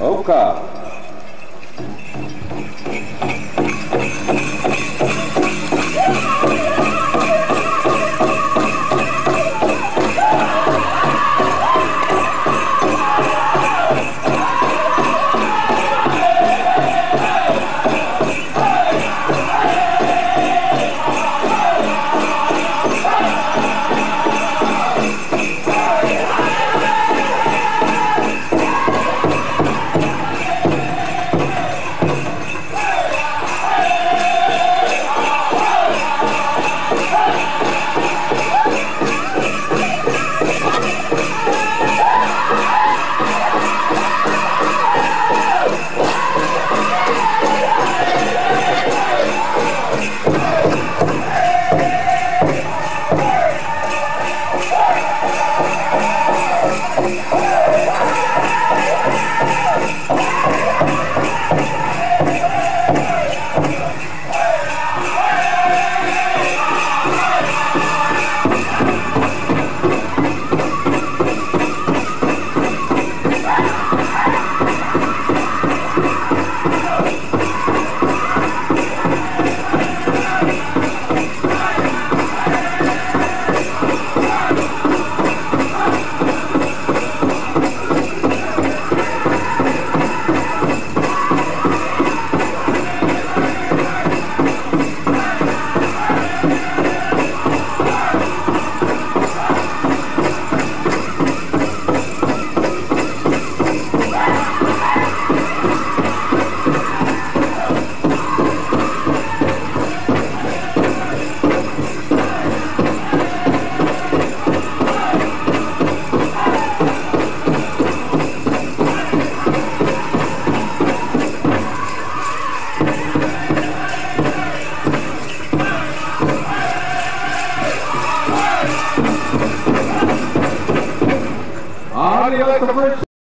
Oka. Oh! よく覚え